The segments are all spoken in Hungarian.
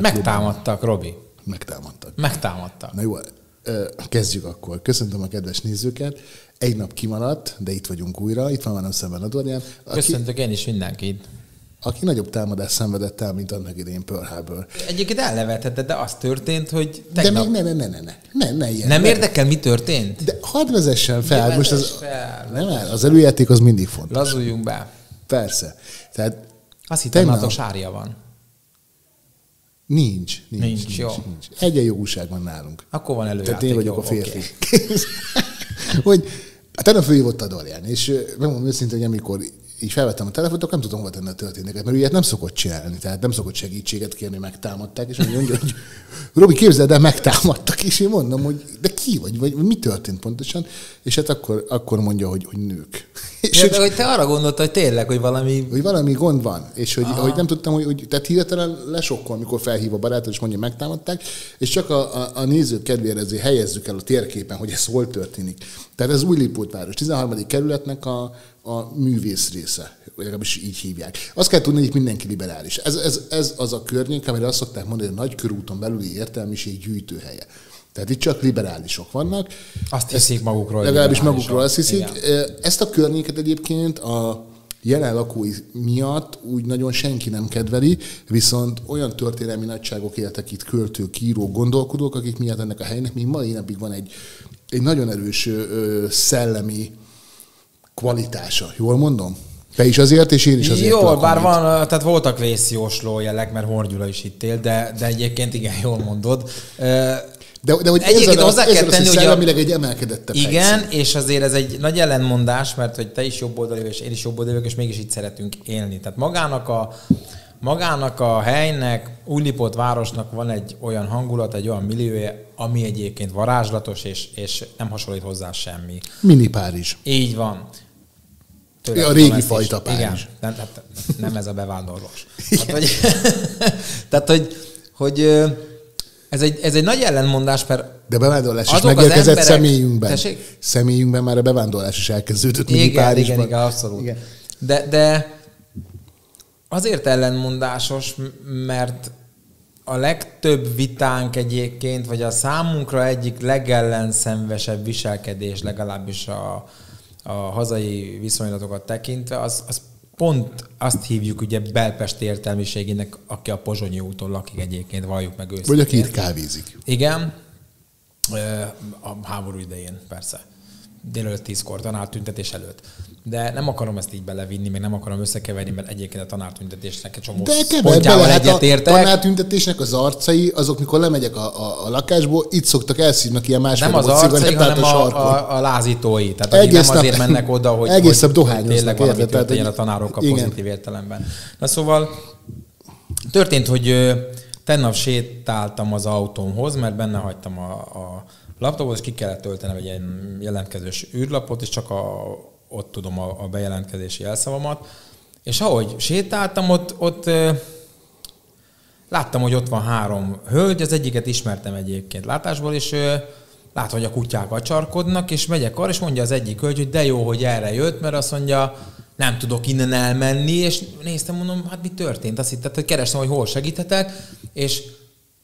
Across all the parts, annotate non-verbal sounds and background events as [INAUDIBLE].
Megtámadtak, Robi. Megtámadtak. Megtámadtak. Na jó, kezdjük akkor. Köszöntöm a kedves nézőket. Egy nap kimaradt, de itt vagyunk újra. Itt van velem szemben Adorján. Aki, Köszöntök én is mindenkit. aki nagyobb támadást szenvedett el, mint annak idején Pearl Harbor. Egyébként elnevethetted, de az történt, hogy De tegnap... még ne, ne, ne, ne, ne, ne, ne ilyen. Nem ne. érdekel, mi történt? De hadd vezessen fel. Ja, Most az, fel. nem, az előjáték az mindig fontos. Lazuljunk be. Persze. Tehát Azt hittem, Tegnap- sárja van. Nincs, nincs, Nincs, nincs, jó. nincs. Egyen jogúság van nálunk. Akkor van előjáték. Tehát én vagyok jó, a férfi. oké. [LAUGHS] hogy hát tegnap fölhívott a Dorian, és megmondom őszintén, hogy amikor így felvettem a telefont, akkor nem tudom hova tenni a történeteket, mert ilyet nem szokott csinálni, tehát nem szokott segítséget kérni, megtámadták, és mondja, hogy Robi, képzeld el, megtámadtak, és én mondom, hogy de ki vagy, vagy mi történt pontosan, és hát akkor, akkor mondja, hogy, hogy nők. [LAUGHS] És Ja, hogy, de hogy te arra gondoltad, hogy tényleg, hogy valami... hogy valami gond van, és hogy, hogy nem tudtam, hogy, hogy tehát hirtelen lesokkol, amikor felhív a barátot, és mondja, megtámadták, és csak a, a, a nézők kedvére ezért helyezzük el a térképen, hogy ez hol történik. Tehát ez új Lipótváros, 13. kerületnek a, a művész része, legalábbis így hívják. Azt kell tudni, hogy mindenki liberális. Ez, ez, ez az a környék, amire azt szokták mondani, hogy a nagy körúton belüli értelmiség gyűjtőhelye. Tehát itt csak liberálisok vannak. Azt hiszik magukról. hogy Legalábbis magukról azt hiszik. Igen. Ezt a környéket egyébként a jelen lakói miatt úgy nagyon senki nem kedveli, viszont olyan történelmi nagyságok éltek itt, költők, írók, gondolkodók, akik miatt ennek a helynek még mai napig van egy, egy nagyon erős ö, szellemi kvalitása. Jól mondom? Te is azért, és én is azért. Jó, bár van, tehát voltak vészjósló jelek, mert Horn is itt él, de, de egyébként igen, jól mondod. De, de hogy Egyébként ezzel, hozzá kell tenni, hogy szellemileg egy emelkedettebb Igen, helyszín. és azért ez egy nagy ellentmondás, mert hogy te is jobboldali és én is jobboldali vagyok, és mégis itt szeretünk élni. Tehát magának a, magának a helynek, Újlipót városnak van egy olyan hangulat, egy olyan milliója, ami egyébként varázslatos, és, és nem hasonlít hozzá semmi. Mini Párizs. Így van. Tőled A tudom régi fajta Párizs. Igen, nem, tehát nem ez a bevándorlós. [LAUGHS] Tehát, hogy, [LAUGHS] tehát, hogy, hogy ez egy, ez egy nagy ellenmondás, mert De bevándorlás is megérkezett emberek- személyünkben. Tessék? Személyünkben már a bevándorlás is elkezdődött. igen, Párizsban. igen, igen, abszolút. Igen. De, de azért ellenmondásos, mert a legtöbb vitánk egyébként, vagy a számunkra egyik legellenszenvesebb viselkedés, legalábbis a, a hazai viszonylatokat tekintve, az, az pont azt hívjuk ugye Belpest értelmiségének, aki a Pozsonyi úton lakik egyébként, valljuk meg őszintén. Vagy aki itt kávézik. Igen, a háború idején persze. Délelőtt tízkor, tanártüntetés előtt. De nem akarom ezt így belevinni, meg nem akarom összekeverni, mert egyébként a tanártüntetésnek egy csomó De pontjával bele, hát a egyetértek. tanártüntetésnek az arcai, azok mikor lemegyek a, a, a lakásból, itt szoktak elszívnak ilyen másfél Nem az arcai, hanem a, a, a, a lázítói. Tehát akik nem azért nap- mennek oda, hogy, [LAUGHS] egész hogy, dohányoznak, tényleg valami? Tehát, történjen a tanárokkal igen. pozitív értelemben. Na szóval történt, hogy tegnap sétáltam az autómhoz, mert benne hagytam a, a laptopot, és ki kellett töltenem egy ilyen jelentkezős űrlapot, és csak a, ott tudom a, a bejelentkezési jelszavamat. És ahogy sétáltam, ott, ott láttam, hogy ott van három hölgy, az egyiket ismertem egyébként látásból, és látom, hogy a kutyák acsarkodnak, és megyek arra, és mondja az egyik hölgy, hogy de jó, hogy erre jött, mert azt mondja, nem tudok innen elmenni, és néztem, mondom, hát mi történt? Azt hittem, hogy kerestem, hogy hol segíthetek, és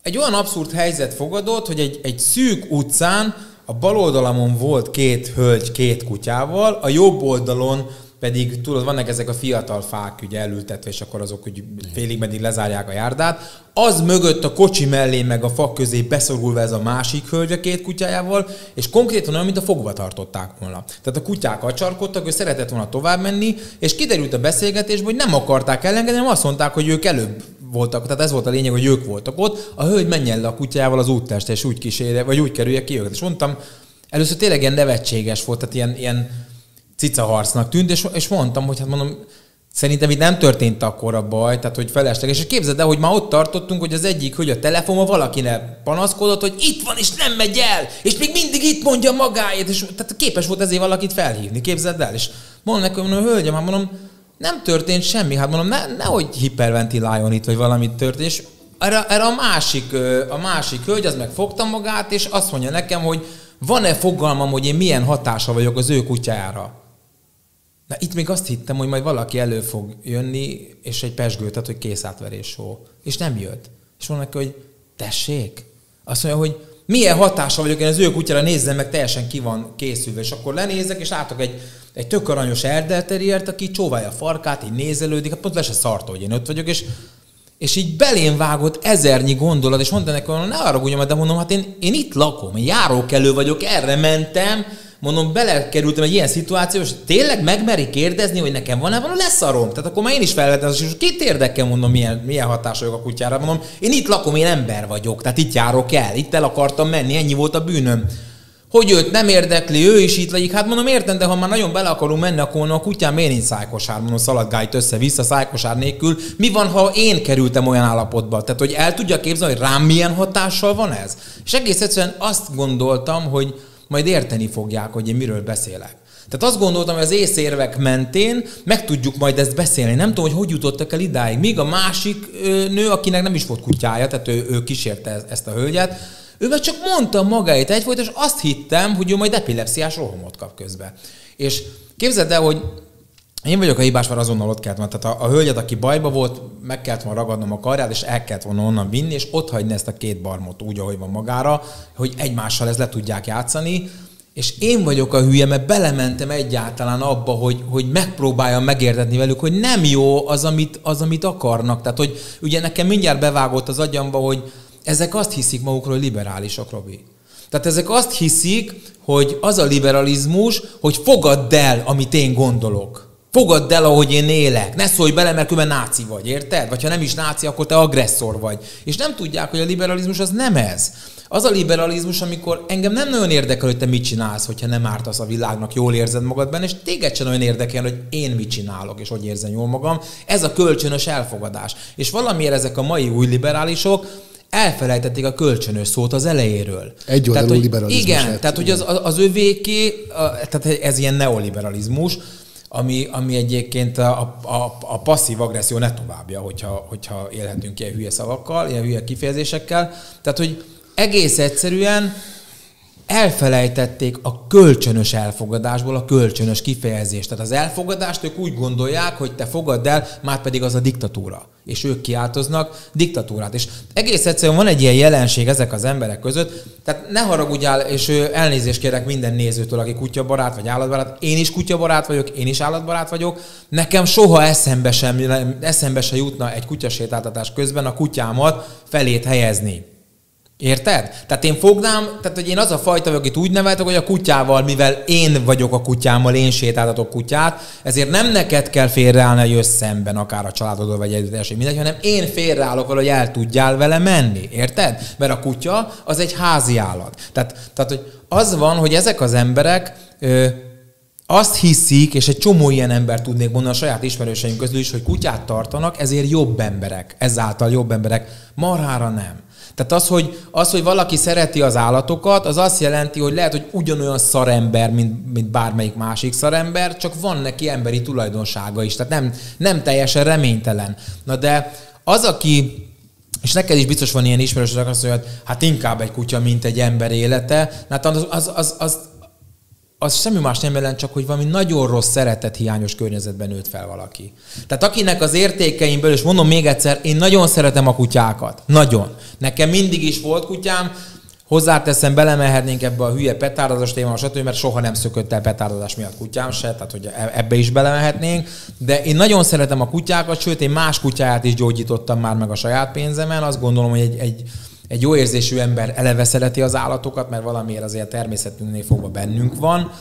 egy olyan abszurd helyzet fogadott, hogy egy, egy szűk utcán a bal oldalamon volt két hölgy két kutyával, a jobb oldalon pedig, tudod, vannak ezek a fiatal fák ugye elültetve, és akkor azok úgy félig meddig lezárják a járdát. Az mögött a kocsi mellé, meg a fa közé beszorulva ez a másik hölgy a két kutyájával, és konkrétan olyan, mint a fogva tartották volna. Tehát a kutyák acsarkodtak, ő szeretett volna tovább menni, és kiderült a beszélgetésből, hogy nem akarták elengedni, hanem azt mondták, hogy ők előbb voltak, tehát ez volt a lényeg, hogy ők voltak ott, a hölgy menjen le a kutyával az úttestre, és úgy kísérje, vagy úgy kerülje ki őket. És mondtam, először tényleg ilyen nevetséges volt, tehát ilyen, ilyen cicaharcnak tűnt, és, és mondtam, hogy hát mondom, szerintem itt nem történt akkor a baj, tehát hogy felesleges. És képzeld el, hogy már ott tartottunk, hogy az egyik, hogy a telefonban valakinek panaszkodott, hogy itt van, és nem megy el, és még mindig itt mondja magáét, és tehát képes volt ezért valakit felhívni, képzeld el. És mondom neki, mondom, hölgyem, hát mondom, nem történt semmi, hát mondom, ne, nehogy hiperventiláljon itt, vagy valamit történt, és erre, erre a másik, a másik hölgy, az meg fogta magát, és azt mondja nekem, hogy van-e fogalmam, hogy én milyen hatása vagyok az ő kutyára. Na itt még azt hittem, hogy majd valaki elő fog jönni, és egy pesgő, tehát hogy kész átverés szó. És nem jött. És mondom neki, hogy tessék. Azt mondja, hogy milyen hatással vagyok én az ő kutyára, nézzem meg, teljesen ki van készülve. És akkor lenézek, és látok egy, egy tök aranyos erdelteriért, aki csóválja a farkát, így nézelődik, hát pont le se szart, hogy én ott vagyok, és és így belém vágott ezernyi gondolat, és mondta nekem, ne arra de mondom, hát én, én itt lakom, én járókelő vagyok, erre mentem, mondom, belekerültem egy ilyen szituációba, és tényleg megmeri kérdezni, hogy nekem van-e van, lesz a rom. Tehát akkor már én is felvettem, és két érdekel, mondom, milyen, milyen hatás vagyok a kutyára. Mondom, én itt lakom, én ember vagyok, tehát itt járok el, itt el akartam menni, ennyi volt a bűnöm. Hogy őt nem érdekli, ő is itt lakik. Hát mondom, értem, de ha már nagyon bele akarunk menni, akkor a kutyám miért nincs szájkosár? Mondom, szaladgálj össze-vissza szájkosár nélkül. Mi van, ha én kerültem olyan állapotba? Tehát, hogy el tudja képzelni, hogy rám milyen hatással van ez? És egész egyszerűen azt gondoltam, hogy majd érteni fogják, hogy én miről beszélek. Tehát azt gondoltam, hogy az észérvek mentén meg tudjuk majd ezt beszélni. Nem tudom, hogy hogy jutottak el idáig. Míg a másik nő, akinek nem is volt kutyája, tehát ő, ő kísérte ezt a hölgyet, ő meg csak mondta magáit egyfolyt, és azt hittem, hogy ő majd epilepsziás rohamot kap közbe. És képzeld el, hogy én vagyok a hibás, mert azonnal ott kellett volna. Tehát a, a hölgyet, aki bajba volt, meg kellett volna ragadnom a karját, és el kellett volna onnan vinni, és ott hagyni ezt a két barmot úgy, ahogy van magára, hogy egymással ezt le tudják játszani. És én vagyok a hülye, mert belementem egyáltalán abba, hogy, hogy megpróbáljam megértetni velük, hogy nem jó az amit, az, amit akarnak. Tehát, hogy ugye nekem mindjárt bevágott az agyamba, hogy ezek azt hiszik magukról, hogy liberálisok, Robi. Tehát ezek azt hiszik, hogy az a liberalizmus, hogy fogadd el, amit én gondolok. Fogadd el, ahogy én élek. Ne szólj bele, mert különben náci vagy, érted? Vagy ha nem is náci, akkor te agresszor vagy. És nem tudják, hogy a liberalizmus az nem ez. Az a liberalizmus, amikor engem nem nagyon érdekel, hogy te mit csinálsz, hogyha nem ártasz a világnak, jól érzed magad benne, és téged sem nagyon érdekel, hogy én mit csinálok, és hogy érzem jól magam. Ez a kölcsönös elfogadás. És valamiért ezek a mai új liberálisok elfelejtették a kölcsönös szót az elejéről. Egy tehát, hogy, liberalizmus. Igen, tehát hogy az, az, az övéké, tehát ez ilyen neoliberalizmus, ami, ami egyébként a, a, a passzív agresszió ne továbbja, hogyha, hogyha élhetünk ilyen hülye szavakkal, ilyen hülye kifejezésekkel. Tehát, hogy egész egyszerűen elfelejtették a kölcsönös elfogadásból a kölcsönös kifejezést. Tehát az elfogadást ők úgy gondolják, hogy te fogadd el, már pedig az a diktatúra. És ők kiáltoznak diktatúrát. És egész egyszerűen van egy ilyen jelenség ezek az emberek között, tehát ne haragudjál, és elnézést kérek minden nézőtől, aki kutyabarát vagy állatbarát. Én is kutyabarát vagyok, én is állatbarát vagyok. Nekem soha eszembe sem, eszembe sem jutna egy kutyasétáltatás közben a kutyámat felét helyezni. Érted? Tehát én fognám, tehát hogy én az a fajta akit úgy neveltek, hogy a kutyával, mivel én vagyok a kutyámmal, én sétáltatok kutyát, ezért nem neked kell félreállni, hogy jössz szemben, akár a családodról, vagy egy mindegy, hanem én félreállok vele, hogy el tudjál vele menni. Érted? Mert a kutya az egy házi állat. Tehát, tehát hogy az van, hogy ezek az emberek azt hiszik, és egy csomó ilyen ember tudnék mondani a saját ismerőseim közül is, hogy kutyát tartanak, ezért jobb emberek, ezáltal jobb emberek. Marhára nem. Tehát az hogy, az, hogy valaki szereti az állatokat, az azt jelenti, hogy lehet, hogy ugyanolyan szarember, mint, mint bármelyik másik szarember, csak van neki emberi tulajdonsága is. Tehát nem, nem teljesen reménytelen. Na de az, aki és neked is biztos van ilyen ismerős, hogy azt mondja, hogy hát inkább egy kutya, mint egy ember élete. Hát az, az, az, az, az semmi más nem jelent, csak hogy valami nagyon rossz szeretet hiányos környezetben nőtt fel valaki. Tehát akinek az értékeimből, és mondom még egyszer, én nagyon szeretem a kutyákat. Nagyon. Nekem mindig is volt kutyám, Hozzáteszem, belemehetnénk ebbe a hülye petárdozás témába, stb., mert soha nem szökött el petárdozás miatt kutyám se, tehát hogy e- ebbe is belemehetnénk. De én nagyon szeretem a kutyákat, sőt, én más kutyáját is gyógyítottam már meg a saját pénzemen. Azt gondolom, hogy egy, egy egy jó érzésű ember eleve szereti az állatokat, mert valamiért azért természetünknél fogva bennünk van,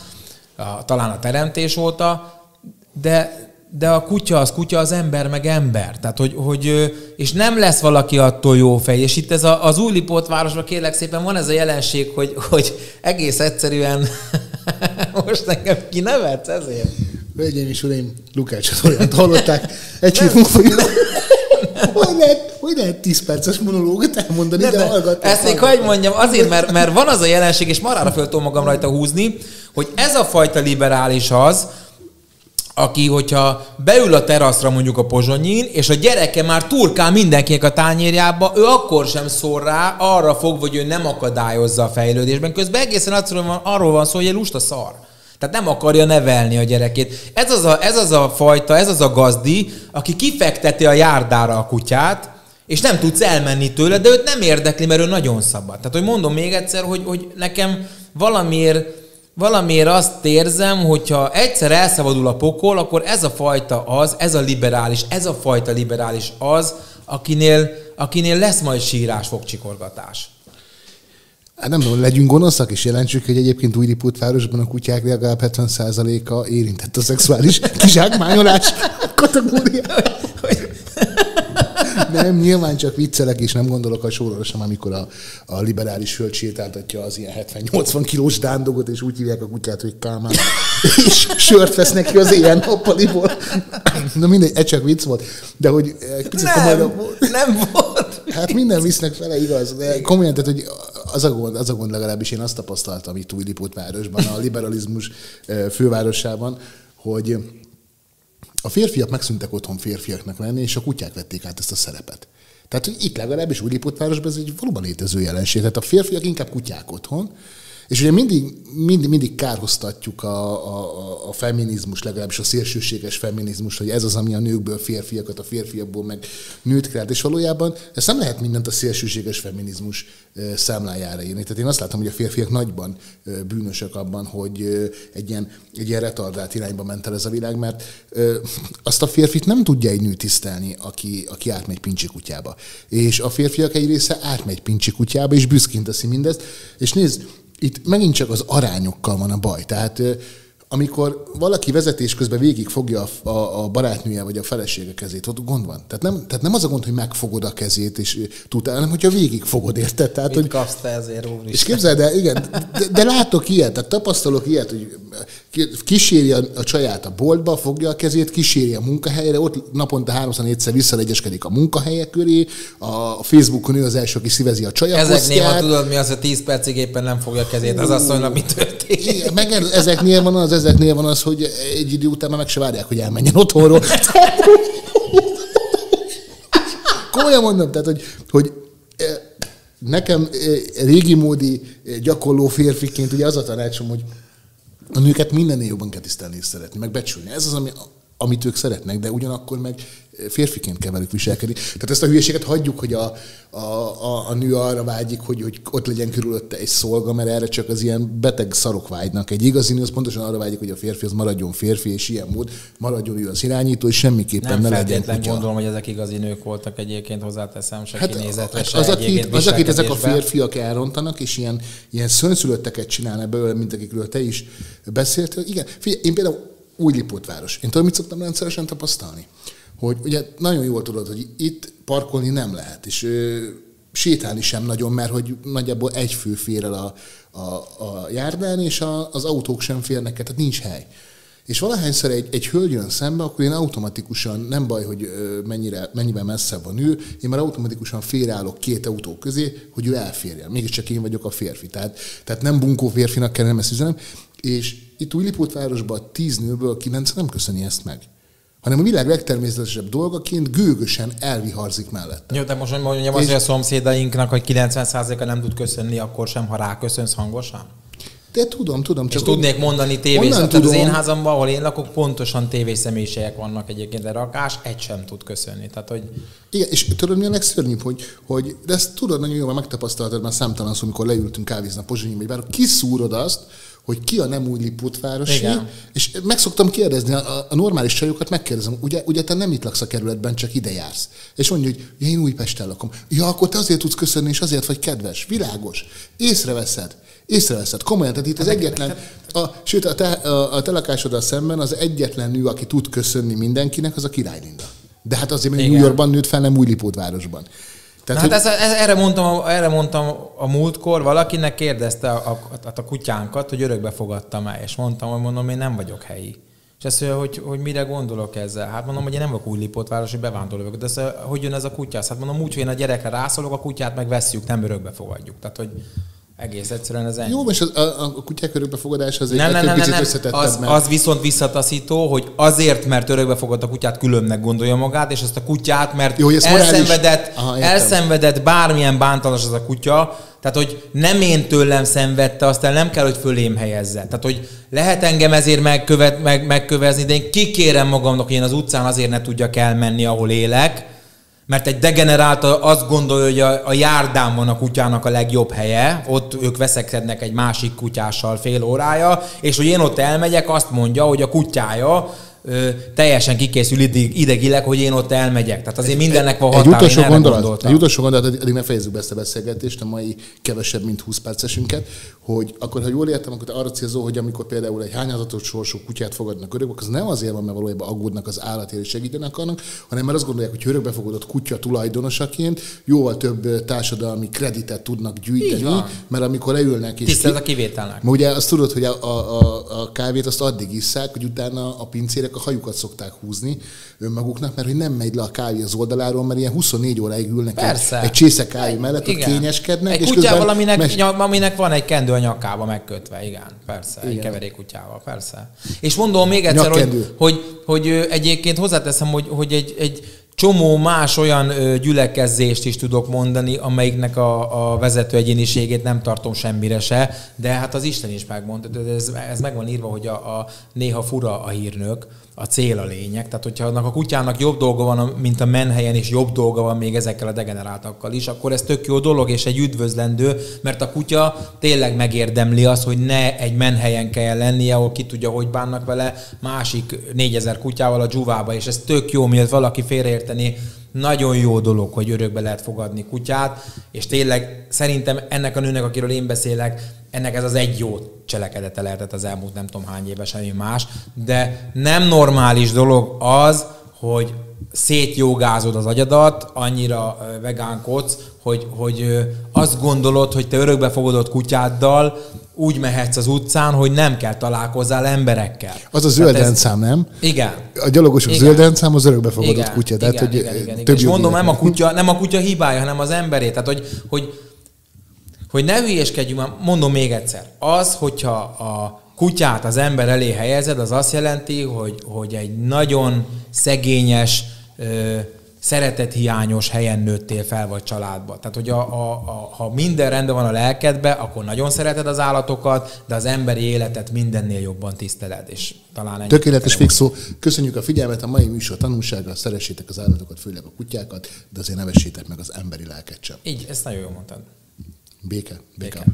a, talán a teremtés óta, de, de a kutya az kutya, az ember meg ember. Tehát, hogy, hogy és nem lesz valaki attól jó fej. És itt ez a, az új Lipótvárosban kérlek szépen van ez a jelenség, hogy, hogy egész egyszerűen [LAUGHS] most nekem nevetsz ezért. Hölgyeim és uraim, Lukács hallották. Egy múlva hogy lehet, hogy lehet 10 perces monológot elmondani, de, de hallgattam. Ezt még hogy mondjam, azért, mert, mert van az a jelenség, és marára föl tudom magam rajta húzni, hogy ez a fajta liberális az, aki, hogyha beül a teraszra mondjuk a pozsonyin, és a gyereke már turkál mindenkinek a tányérjába, ő akkor sem szól rá, arra fog, hogy ő nem akadályozza a fejlődésben. Közben egészen egyszerűen arról van szó, hogy egy lusta szar. Tehát nem akarja nevelni a gyerekét. Ez az a, ez az a fajta, ez az a gazdi, aki kifekteti a járdára a kutyát, És nem tudsz elmenni tőle, de őt nem érdekli, mert ő nagyon szabad. Tehát, hogy mondom még egyszer, hogy, hogy nekem valamiért, valamiért azt érzem, hogyha egyszer elszabadul a pokol, akkor ez a fajta az, ez a liberális, ez a fajta liberális az, akinél, akinél lesz majd sírás, fogcsikorgatás. Hát nem tudom, legyünk gonoszak, és jelentsük, hogy egyébként Újlipótvárosban a kutyák legalább 70%-a érintett a szexuális [LAUGHS] kizsákmányolás kategóriában. [LAUGHS] Nem, nyilván csak viccelek, és nem gondolok a sorra sem, amikor a, a liberális hölgy sétáltatja az ilyen 70-80 kilós dándogot, és úgy hívják a kutyát, hogy Kálmán, [LAUGHS] és sört vesznek ki az ilyen nappaliból. Na mindegy, ez csak vicc volt. De hogy egy picit nem, komolyan... nem volt. Hát minden visznek fele, igaz. De komolyan, tehát, hogy az a gond, az a gond legalábbis én azt tapasztaltam itt Újlipót városban, a liberalizmus fővárosában, hogy a férfiak megszűntek otthon férfiaknak lenni, és a kutyák vették át ezt a szerepet. Tehát, hogy itt legalábbis Újlipótvárosban ez egy valóban létező jelenség. Tehát a férfiak inkább kutyák otthon, és ugye mindig, mindig, mindig kárhoztatjuk a, a, a feminizmus, legalábbis a szélsőséges feminizmus, hogy ez az, ami a nőkből férfiakat, a férfiakból meg nőt kreált, és valójában ez nem lehet mindent a szélsőséges feminizmus számlájára írni. Tehát én azt látom, hogy a férfiak nagyban bűnösök abban, hogy egy ilyen, egy ilyen retardált irányba ment el ez a világ, mert azt a férfit nem tudja egy nő tisztelni, aki, aki átmegy pincsi kutyába. És a férfiak egy része átmegy pincsi kutyába, és büszkén teszi mindezt. És nézd, itt megint csak az arányokkal van a baj. Tehát amikor valaki vezetés közben végig fogja a, a, a barátnője vagy a felesége kezét, ott gond van. Tehát nem, tehát nem az a gond, hogy megfogod a kezét, és tudtál, hanem hogyha végig fogod, érted? Tehát, Mit hogy, kapsz te ezért, úristen? És képzeld el, igen, de, de, látok ilyet, tehát tapasztalok ilyet, hogy kíséri a, a csaját a boltba, fogja a kezét, kíséri a munkahelyre, ott naponta háromszor négyszer visszalegyeskedik a munkahelye köré, a Facebookon ő az első, aki szívezi a csajakosztját. Ezeknél van, tudod, mi az, hogy 10 percig éppen nem fogja a kezét, az asszonynak mi történik. Igen, meg ezeknél van az, ezeknél van az, hogy egy idő után már meg se várják, hogy elmenjen otthonról. Komolyan mondom, tehát, hogy, hogy eh, nekem eh, régi módi eh, gyakorló férfiként ugye az a tanácsom, hogy a nőket mindennél jobban kell tisztelni és szeretni, meg becsülni. Ez az, ami, amit ők szeretnek, de ugyanakkor meg férfiként kell velük viselkedni. Tehát ezt a hülyeséget hagyjuk, hogy a, a, a, a nő arra vágyik, hogy, hogy ott legyen körülötte egy szolga, mert erre csak az ilyen beteg szarok vágynak. Egy igazi nő az pontosan arra vágyik, hogy a férfi az maradjon férfi, és ilyen mód maradjon ő az irányító, és semmiképpen nem ne legyen kutya. gondolom, hogy ezek igazi nők voltak egyébként, hozzáteszem, se hát, kinézetre, hát az, aki, az, akit ezek a férfiak elrontanak, és ilyen, ilyen szönszülötteket csinálnak belőle, mint akikről te is beszéltél. Igen, figyelj, én például új Lipótváros. Én tudom, mit szoktam rendszeresen tapasztalni? Hogy ugye nagyon jól tudod, hogy itt parkolni nem lehet, és ö, sétálni sem nagyon, mert hogy nagyjából egy fő fér el a, a, a járdán, és a, az autók sem férnek, tehát nincs hely. És valahányszor egy, egy hölgy jön szembe, akkor én automatikusan, nem baj, hogy mennyire, mennyiben messze van ő, én már automatikusan félreállok két autó közé, hogy ő elférjen. Mégiscsak én vagyok a férfi. Tehát, tehát nem bunkó férfinak kellene ezt üzenem. És itt Újlipótvárosban tíz nőből kilenc nem köszöni ezt meg hanem a világ legtermészetesebb dolgaként gőgösen elviharzik mellette. Jó, de most mondjam azt, hogy a szomszédainknak, hogy 90%-a nem tud köszönni, akkor sem, ha ráköszönsz hangosan? De tudom, tudom. Csak és tudnék mondani tévés, tudom. az én házamban, ahol én lakok, pontosan tévés személyiségek vannak egyébként, de rakás egy sem tud köszönni. Tehát, hogy... Igen, és tudod, mi a legszörnyűbb, hogy, hogy de ezt tudod nagyon jól, megtapasztaltad már számtalan szó, amikor leültünk kávézni a Pozsonyi, vagy bár kiszúrod azt, hogy ki a nem új Lipótvárosi, Igen. és meg szoktam kérdezni, a, a normális csajokat megkérdezem, ugye, ugye te nem itt laksz a kerületben, csak ide jársz. És mondja, hogy ja, én Újpesten lakom. Ja, akkor te azért tudsz köszönni, és azért vagy kedves, világos. Észreveszed. Észreveszed. Komolyan, tehát itt az egyetlen, a, sőt, a, te, a, a te lakásoddal szemben az egyetlen nő, aki tud köszönni mindenkinek, az a Király Linda. De hát azért még New Yorkban nőtt fel, nem új Lipótvárosban. Tehát, hát hogy... ez, ez, erre, mondtam, erre mondtam a múltkor, valakinek kérdezte a, a, a, kutyánkat, hogy örökbe fogadtam el, és mondtam, hogy mondom, én nem vagyok helyi. És ezt mondja, hogy, hogy mire gondolok ezzel? Hát mondom, hogy én nem vagyok új Lipótvárosi bevándorló vagyok. De ezt, hogy jön ez a kutya? Hát mondom, úgy, hogy én a gyerekre rászolok, a kutyát meg veszjük, nem örökbe fogadjuk. Tehát, hogy egész egyszerűen ez ennyi. Jó, most a, a, a kutyák örökbefogadása az egy nem, nem, nem, picit nem, nem. Az, az viszont visszataszító, hogy azért, mert örökbefogad a kutyát, különnek gondolja magát, és ezt a kutyát, mert Jó, elszenvedett, Aha, elszenvedett bármilyen bántalmas az a kutya, tehát, hogy nem én tőlem szenvedte, aztán nem kell, hogy fölém helyezze. Tehát, hogy lehet engem ezért megkövet, meg, megkövezni, de én kikérem magamnak, hogy én az utcán azért ne tudjak elmenni, ahol élek, mert egy degenerált azt gondolja, hogy a, a járdán van a kutyának a legjobb helye, ott ők veszekednek egy másik kutyással fél órája, és hogy én ott elmegyek, azt mondja, hogy a kutyája ö, teljesen kikészül idig, idegileg, hogy én ott elmegyek. Tehát azért mindennek van határa, egy utolsó gondolat, egy utolsó gondolat, eddig ne fejezzük be ezt a beszélgetést, a mai kevesebb, mint 20 percesünket, hogy akkor, ha jól értem, akkor te arra célzó, hogy amikor például egy hányázatos sorsú kutyát fogadnak örökbe, az nem azért van, mert valójában aggódnak az állatért és segítenek annak, hanem mert azt gondolják, hogy örökbefogadott kutya tulajdonosaként jóval több társadalmi kreditet tudnak gyűjteni, mert amikor leülnek és... Tisztelt a kivételnek. Ugye azt tudod, hogy a, a, a, a kávét azt addig isszák, hogy utána a pincérek a hajukat szokták húzni önmaguknak, mert hogy nem megy le a kávé az oldaláról, mert ilyen 24 óráig ülnek Persze. egy, egy csésze kávé mellett, ott kényeskednek. Egy és kutyával, aminek, mes- aminek van egy kendő a nyakába megkötve, igen, persze, igen. egy keverék kutyával, persze. És mondom még egyszer, hogy, Nyakkendő. hogy, hogy, egyébként hozzáteszem, hogy, hogy egy, egy csomó más olyan gyülekezést is tudok mondani, amelyiknek a, a vezető egyéniségét nem tartom semmire se, de hát az Isten is megmondta, ez, ez meg van írva, hogy a, a néha fura a hírnök, a cél a lényeg. Tehát, hogyha annak a kutyának jobb dolga van, mint a menhelyen, és jobb dolga van még ezekkel a degeneráltakkal is, akkor ez tök jó dolog, és egy üdvözlendő, mert a kutya tényleg megérdemli azt, hogy ne egy menhelyen kell lennie, ahol ki tudja, hogy bánnak vele, másik 4000 kutyával a dzsuvába, és ez tök jó, miért valaki félreérteni, nagyon jó dolog, hogy örökbe lehet fogadni kutyát, és tényleg szerintem ennek a nőnek, akiről én beszélek, ennek ez az egy jó cselekedete lehetett az elmúlt nem tudom hány éve, semmi más, de nem normális dolog az, hogy szétjogázod az agyadat, annyira vegánkodsz, hogy, hogy azt gondolod, hogy te örökbefogadott kutyáddal úgy mehetsz az utcán, hogy nem kell találkozzál emberekkel. Az a zöld Tehát ez- rendszám, nem? Igen. A gyalogosok Igen. zöld rendszám az örökbefogadott Igen, kutya. Tehát, igen, hogy igen, igen, igen. több És mondom, nem a, kutya, nem a kutya hibája, hanem az emberé. Tehát, hogy, hogy, hogy ne hülyéskedjünk, már mondom még egyszer. Az, hogyha a kutyát az ember elé helyezed, az azt jelenti, hogy, hogy egy nagyon szegényes, ö, szeretethiányos helyen nőttél fel, vagy családba. Tehát, hogy a, a, a, ha minden rendben van a lelkedbe, akkor nagyon szereted az állatokat, de az emberi életet mindennél jobban tiszteled, és talán ennyi. Tökéletes fixó. Köszönjük a figyelmet a mai műsor tanulsága. Szeressétek az állatokat, főleg a kutyákat, de azért ne vessétek meg az emberi lelket sem. Így, ezt nagyon jól mondtad. Béke. Béke. Béke.